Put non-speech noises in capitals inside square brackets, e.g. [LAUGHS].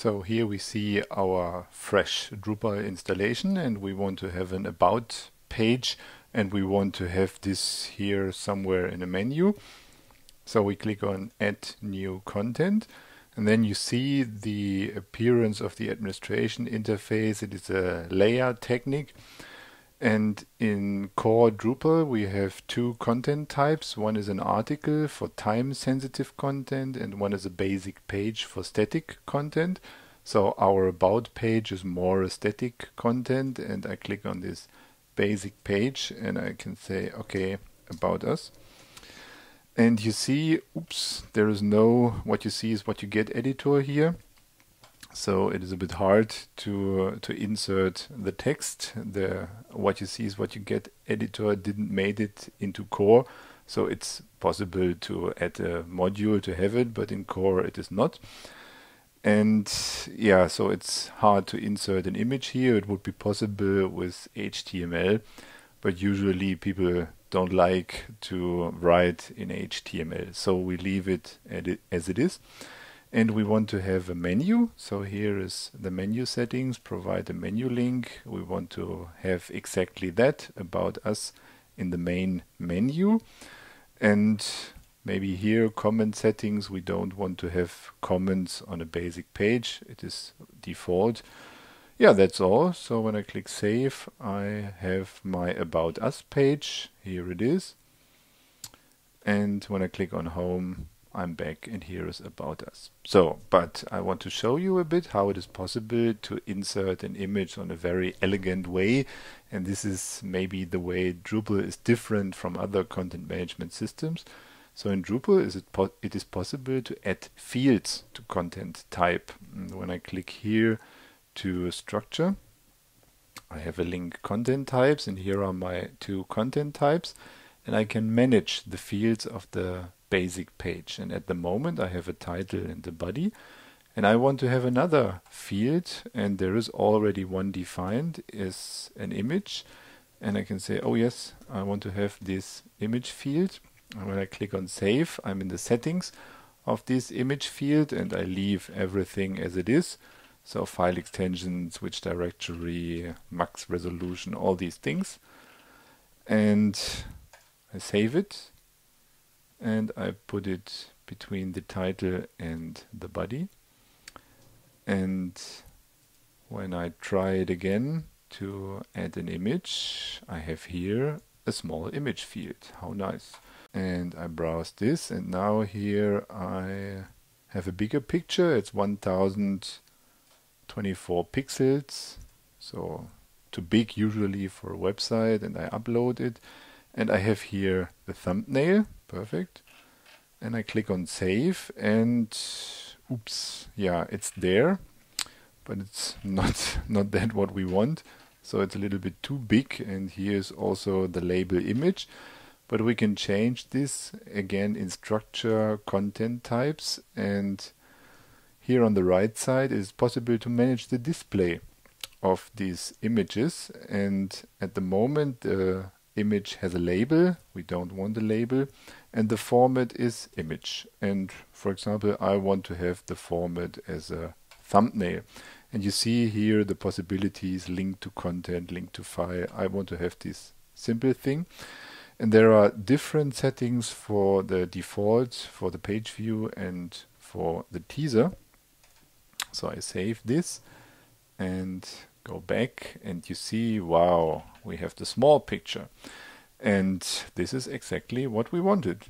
So here we see our fresh Drupal installation and we want to have an about page and we want to have this here somewhere in a menu. So we click on add new content and then you see the appearance of the administration interface. It is a layer technique and in core Drupal, we have two content types. One is an article for time sensitive content, and one is a basic page for static content. So our about page is more static content, and I click on this basic page and I can say, okay, about us. And you see, oops, there is no, what you see is what you get editor here so it is a bit hard to uh, to insert the text. The what you see is what you get. Editor didn't made it into core, so it's possible to add a module to have it, but in core it is not. And yeah, so it's hard to insert an image here. It would be possible with HTML, but usually people don't like to write in HTML, so we leave it as it is and we want to have a menu. So here is the menu settings provide a menu link. We want to have exactly that about us in the main menu. And maybe here comment settings. We don't want to have comments on a basic page. It is default. Yeah that's all. So when I click save I have my about us page. Here it is. And when I click on home I'm back and here is about us. So, but I want to show you a bit how it is possible to insert an image on a very elegant way. And this is maybe the way Drupal is different from other content management systems. So in Drupal, is it, it is possible to add fields to content type. And when I click here to structure, I have a link content types and here are my two content types and I can manage the fields of the basic page. And at the moment I have a title and the body and I want to have another field and there is already one defined is an image. And I can say oh yes I want to have this image field. And when I click on save I'm in the settings of this image field and I leave everything as it is. So file extensions, switch directory max resolution all these things. And I save it. And I put it between the title and the body. And when I try it again to add an image I have here a small image field. How nice. And I browse this and now here I have a bigger picture. It's 1024 pixels. So too big usually for a website and I upload it and I have here the thumbnail. Perfect. And I click on save and oops yeah it's there. But it's [LAUGHS] not not that what we want. So it's a little bit too big. And here's also the label image. But we can change this again in structure content types. And here on the right side it is possible to manage the display of these images. And at the moment the image has a label. We don't want a label. And the format is image. And for example I want to have the format as a thumbnail. And you see here the possibilities link to content link to file. I want to have this simple thing. And there are different settings for the default for the page view and for the teaser. So I save this. And go back and you see wow we have the small picture and this is exactly what we wanted.